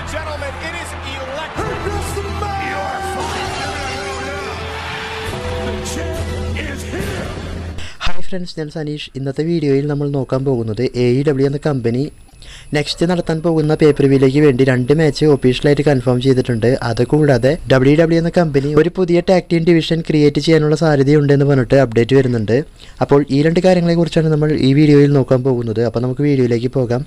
and gentlemen, it is electric. Hi friends ഞാൻ സനീഷ്. ഇന്നത്തെ വീഡിയോയിൽ നമ്മൾ നോക്കാൻ പോകുന്നത് എ ഇ ഡബ്ല്യു എന്ന കമ്പനി നെക്സ്റ്റ് നടത്താൻ പോകുന്ന പേപ്പർ വ്യൂയിലേക്ക് വേണ്ടി രണ്ട് മാച്ച് ഒഫീഷ്യലായിട്ട് കൺഫേം ചെയ്തിട്ടുണ്ട്. അതുകൂടാതെ ഡബ്ല്യു ഡബ്ല്യു എന്ന കമ്പനി ഒരു പുതിയ ടാക് ടീം ഡിവിഷൻ ക്രിയേറ്റ് ചെയ്യാനുള്ള സാധ്യതയുണ്ടെന്ന് പറഞ്ഞിട്ട് അപ്ഡേറ്റ് വരുന്നുണ്ട്. അപ്പോൾ ഈ രണ്ട് കാര്യങ്ങളെക്കുറിച്ചാണ് നമ്മൾ ഈ വീഡിയോയിൽ നോക്കാൻ പോകുന്നത്. അപ്പോൾ നമുക്ക് വീഡിയോയിലേക്ക് പോകാം.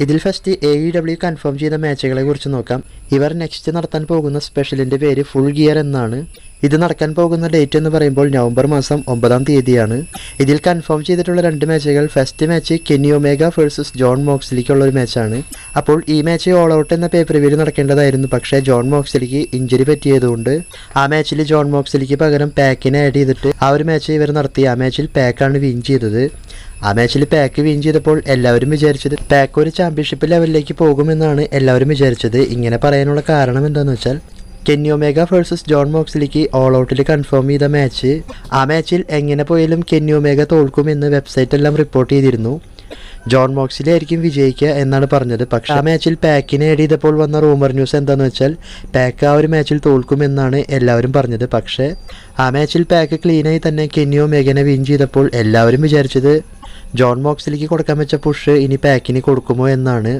ഇതിൽ first A E W confirm ചെയ്ത മാച്ചുകളെ കുറിച്ച് നോക്കാം. ഇവർ നെക്സ്റ്റ് നടത്താൻ പോകുന്ന സ്പെഷ്യലിന്റെ പേര് ഫുൾ ഗിയർ എന്നാണ്. ഇത് നടക്കാൻ പോകുന്ന ഡേറ്റ് എന്ന് പറയുമ്പോൾ നവംബർ മാസം ഒമ്പതാം തീയതിയാണ്. ഇതിൽ കൺഫേം ചെയ്തിട്ടുള്ള രണ്ട് മാച്ചുകൾ first match Kenny Omega versus John മോക്സിലിക്കുള്ള ഒരു മാച്ചാണ് അപ്പോൾ ഈ മാച്ച് ഓൾ ഔട്ട് എന്ന പേപ്പർ വ്യൂവിൽ നടക്കേണ്ടതായിരുന്നു. പക്ഷേ ജോൺ മോക്സിലിക്ക് ഇഞ്ചുറി പറ്റിയതുകൊണ്ട് ആ മാച്ചിൽ ജോൺ മോക്സിലിക്ക് പകരം പാക്കിനെ ആഡ് ചെയ്തിട്ട് ആ ഒരു മാച്ച് ഇവർ നടത്തി. ആ മാച്ചിൽ പാക്കാണ് വിൻ ചെയ്തത്. ആ മാച്ചിൽ പാക്ക് വിൻ ചെയ്തപ്പോൾ എല്ലാവരും വിചാരിച്ചത് പാക്ക് ഒരു ചാമ്പ്യൻഷിപ്പ് ലെവലിലേക്ക് പോകുമെന്നാണ് എല്ലാവരും വിചാരിച്ചത്. ഇങ്ങനെ പറയാനുള്ള കാരണം എന്താണെന്ന് വെച്ചാൽ കെന്യോമേഗ വേഴ്സസ് ജോൺ മോക്സിലേക്ക് ഓൾ ഔട്ടിൽ കൺഫേം ചെയ്ത മാച്ച് ആ മാച്ചിൽ എങ്ങനെ പോയാലും കെന്യോമേഗ തോൽക്കുമെന്ന് വെബ്സൈറ്റ് എല്ലാം റിപ്പോർട്ട് ചെയ്തിരുന്നു. ജോൺ മോക്സിലി ആയിരിക്കും വിജയിക്കുക എന്നാണ് പറഞ്ഞത്. പക്ഷേ ആ മാച്ചിൽ പാക്കിനെ ആഡ് ചെയ്തപ്പോൾ വന്ന റൂമർ ന്യൂസ് എന്താണെന്ന് വെച്ചാൽ പാക്ക് ആ ഒരു മാച്ചിൽ തോൽക്കുമെന്നാണ് എല്ലാവരും പറഞ്ഞത്. പക്ഷേ ആ മാച്ചിൽ പാക്ക് ക്ലീനായി തന്നെ കെന്യോ മേഘനെ വിൻ ചെയ്തപ്പോൾ എല്ലാവരും വിചാരിച്ചത് ജോൺ മോക്സിലേക്ക് കൊടുക്കാൻ വെച്ച പുഷ് ഇനി പാക്കിന് കൊടുക്കുമോ എന്നാണ്.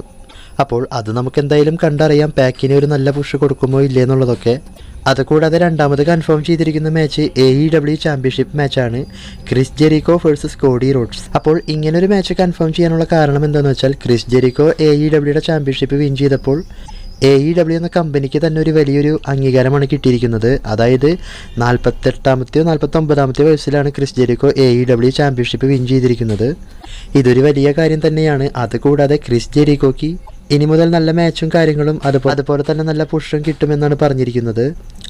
അപ്പോൾ അത് നമുക്ക് എന്തായാലും കണ്ടറിയാം. പാക്കിന് ഒരു നല്ല പുഷ് കൊടുക്കുമോ ഇല്ലേ എന്നുള്ളതൊക്കെ അതുകൂടാതെ രണ്ടാമത് കൺഫേം ചെയ്തിരിക്കുന്ന match A E W championship മാച്ചാണ് Chris Jericho versus Cody Rhodes അപ്പോൾ ഇങ്ങനൊരു മാച്ച് കൺഫേം ചെയ്യാനുള്ള കാരണം എന്താണെന്ന് വെച്ചാൽ ക്രിസ് ജെറിക്കോ എ ഇ ഡബ്ല്യുടെ ചാമ്പ്യൻഷിപ്പ് വിൻ ചെയ്തപ്പോൾ എ ഇ ഡബ്ല്യു എന്ന കമ്പനിക്ക് തന്നെ ഒരു വലിയൊരു അംഗീകാരമാണ് കിട്ടിയിരിക്കുന്നത്. അതായത് നാൽപ്പത്തെട്ടാമത്തെയോ നാൽപ്പത്തൊമ്പതാമത്തെയോ വയസ്സിലാണ് Chris Jericho A E W championship win ചെയ്തിരിക്കുന്നത്. ഇതൊരു വലിയ കാര്യം തന്നെയാണ്. അതുകൂടാതെ ക്രിസ് ജെറിക്കോക്ക് ഇനി മുതൽ നല്ല മാച്ചും കാര്യങ്ങളും അതുപോലെ അതുപോലെ തന്നെ നല്ല പുഷും കിട്ടുമെന്നാണ് പറഞ്ഞിരിക്കുന്നത്.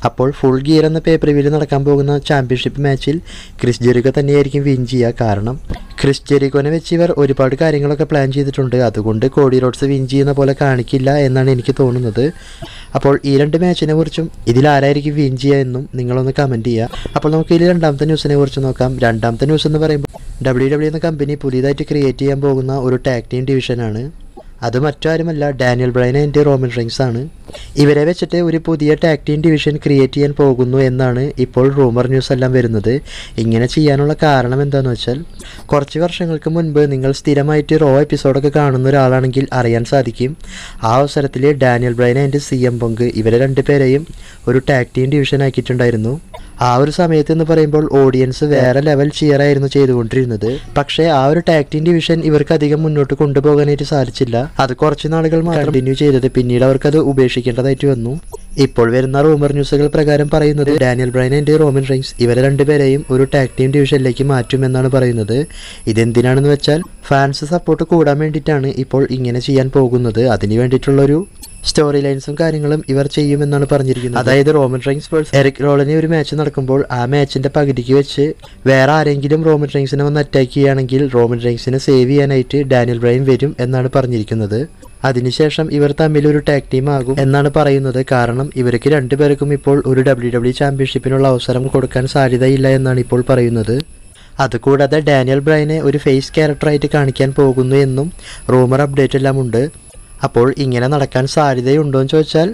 അപ്പോൾ ഫുൾ ഗിയർ എന്ന പേപ്പർ വ്യൂവിൽ നടക്കാൻ പോകുന്ന ചാമ്പ്യൻഷിപ്പ് മാച്ചിൽ ക്രിസ് ജെറിക്കോ തന്നെയായിരിക്കും വിൻ ചെയ്യുക കാരണം ക്രിസ് ജെറിക്കോനെ വെച്ച് ഇവർ ഒരുപാട് കാര്യങ്ങളൊക്കെ പ്ലാൻ ചെയ്തിട്ടുണ്ട്. അതുകൊണ്ട് കോടി റോഡ്സ് വിൻ ചെയ്യുന്ന പോലെ കാണിക്കില്ല എന്നാണ് എനിക്ക് തോന്നുന്നത്. അപ്പോൾ ഈ രണ്ട് മാച്ചിനെ കുറിച്ചും ഇതിൽ ആരായിരിക്കും വിൻ ചെയ്യുക എന്നും നിങ്ങളൊന്ന് കമന്റ് ചെയ്യുക. അപ്പോൾ നമുക്ക് ഇതിൽ രണ്ടാമത്തെ ന്യൂസിനെ കുറിച്ച് നോക്കാം. രണ്ടാമത്തെ ന്യൂസ് എന്ന് പറയുമ്പോൾ ഡബ്ല്യു ഡബ്ല്യു എന്ന കമ്പനി പുതിയതായിട്ട് ക്രിയേറ്റ് ചെയ്യാൻ പോകുന്ന ഒരു ടാക് ടീം ഡിവിഷനാണ് അത് മറ്റാരുമല്ല Daniel Bryan and Roman Reigns ആണ്. ഇവരെ വെച്ചിട്ട് ഒരു പുതിയ ടാക് ടീം ഡിവിഷൻ ക്രിയേറ്റ് ചെയ്യാൻ പോകുന്നു എന്നാണ് ഇപ്പോൾ റൂമർ ന്യൂസ് എല്ലാം വരുന്നത്. ഇങ്ങനെ ചെയ്യാനുള്ള കാരണം എന്താണെന്ന് വെച്ചാൽ കുറച്ച് വർഷങ്ങൾക്ക് മുൻപ് നിങ്ങൾ സ്ഥിരമായിട്ട് റോ എപ്പിസോഡൊക്കെ കാണുന്ന ഒരാളാണെങ്കിൽ അറിയാൻ സാധിക്കും. ആ അവസരത്തിൽ Daniel Bryan and C M Punk ഇവരെ രണ്ടുപേരെയും ഒരു ടാക് ടീം ഡിവിഷൻ ആക്കിയിട്ടുണ്ടായിരുന്നു. ആ ഒരു സമയത്ത് എന്ന് പറയുമ്പോൾ ഓഡിയൻസ് വേറെ ലെവൽ ചിയറായിരുന്നു ചെയ്തുകൊണ്ടിരുന്നത്. പക്ഷേ ആ ഒരു ടാക് ടീം ഡിവിഷൻ ഇവർക്ക് അധികം മുന്നോട്ട് കൊണ്ടുപോകാനായിട്ട് സാധിച്ചില്ല. അത് കുറച്ച് നാളുകൾ മാത്രം കണ്ടിന്യൂ ചെയ്തത് പിന്നീട് അവർക്കത് ഉപേക്ഷിക്കേണ്ടതായിട്ട് വന്നു. ഇപ്പോൾ വരുന്ന റൂമർ ന്യൂസുകൾ പ്രകാരം പറയുന്നത് Daniel Bryan and Roman Reigns ഇവരെ രണ്ടുപേരെയും ഒരു ടാക് ടീം ഡിവിഷനിലേക്ക് മാറ്റുമെന്നാണ് പറയുന്നത്. ഇതെന്തിനാണെന്ന് വെച്ചാൽ ഫാൻസ് സപ്പോർട്ട് കൂടാൻ വേണ്ടിയിട്ടാണ് ഇപ്പോൾ ഇങ്ങനെ ചെയ്യാൻ പോകുന്നത്. അതിന് വേണ്ടിയിട്ടുള്ളൊരു സ്റ്റോറി ലൈൻസും കാര്യങ്ങളും ഇവർ ചെയ്യുമെന്നാണ് പറഞ്ഞിരിക്കുന്നത്. അതായത് റോമൻ റൈൻസ് വേഴ്സ് എറിക് റോളിനെ ഒരു മാച്ച് നടക്കുമ്പോൾ ആ മാച്ചിന്റെ പകുതിക്ക് വെച്ച് വേറെ ആരെങ്കിലും റോമൻ റൈൻസിനെ വന്ന് അറ്റാക്ക് ചെയ്യുകയാണെങ്കിൽ റോമൻ റൈൻസിനെ സേവ് ചെയ്യാനായിട്ട് ഡാനിയൽ ബ്രൈൻ വരും എന്നാണ് പറഞ്ഞിരിക്കുന്നത്. അതിനുശേഷം ഇവർ തമ്മിൽ ഒരു ടാഗ് ടീം ആകും എന്നാണ് പറയുന്നത്. കാരണം ഇവർക്ക് രണ്ടുപേർക്കും ഇപ്പോൾ ഒരു ഡബ്ല്യു ഡബ്ല്യു ചാമ്പ്യൻഷിപ്പിനുള്ള അവസരം കൊടുക്കാൻ സാധ്യതയില്ല എന്നാണ് ഇപ്പോൾ പറയുന്നത്. അതുകൂടാതെ ഡാനിയൽ ബ്രൈനെ ഒരു ഫേസ് ക്യാരക്ടറായിട്ട് കാണിക്കാൻ പോകുന്നു എന്നും റൂമർ അപ്ഡേറ്റ് എല്ലാം ഉണ്ട്. അപ്പോൾ ഇങ്ങനെ നടക്കാൻ സാധ്യതയുണ്ടോ എന്ന് ചോദിച്ചാൽ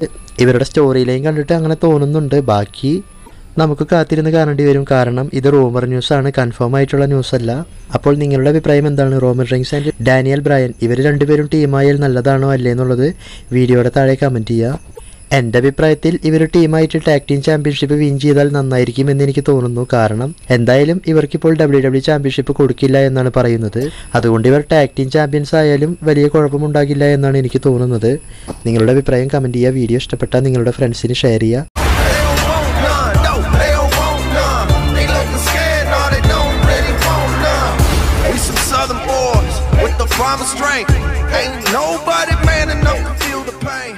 ഇവരുടെ സ്റ്റോറി കണ്ടിട്ട് അങ്ങനെ തോന്നുന്നുണ്ട്. ബാക്കി നമുക്ക് കാത്തിരുന്ന് കാണേണ്ടി വരും. കാരണം ഇത് റൂമർ ന്യൂസ് ആണ്. കൺഫേം ആയിട്ടുള്ള ന്യൂസ് അല്ല. അപ്പോൾ നിങ്ങളുടെ അഭിപ്രായം എന്താണ്? Roman Reigns and Daniel Bryan ഇവർ രണ്ടുപേരും ടീമായാൽ നല്ലതാണോ അല്ലേ എന്നുള്ളത് വീഡിയോയുടെ താഴെ കമന്റ് ചെയ്യുക എന്റെ അഭിപ്രായത്തിൽ ഇവർ ടീമായിട്ട് ടാക് ടീം ചാമ്പ്യൻഷിപ്പ് വിൻ ചെയ്താൽ നന്നായിരിക്കും എന്ന് എനിക്ക് തോന്നുന്നു. കാരണം എന്തായാലും ഇവർക്കിപ്പോൾ ഡബ്ല്യു ഡബ്ല്യു ചാമ്പ്യൻഷിപ്പ് കൊടുക്കില്ല എന്നാണ് പറയുന്നത്. അതുകൊണ്ട് ഇവർ ടാക് ടീം ചാമ്പ്യൻസ് ആയാലും വലിയ കുഴപ്പമുണ്ടാകില്ല എന്നാണ് എനിക്ക് തോന്നുന്നത്. നിങ്ങളുടെ അഭിപ്രായം കമന്റ് ചെയ്യുക. വീഡിയോ ഇഷ്ടപ്പെട്ടാൽ നിങ്ങളുടെ ഫ്രണ്ട്സിന് ഷെയർ ചെയ്യുക. Promised strength. Ain't nobody man enough to feel the pain.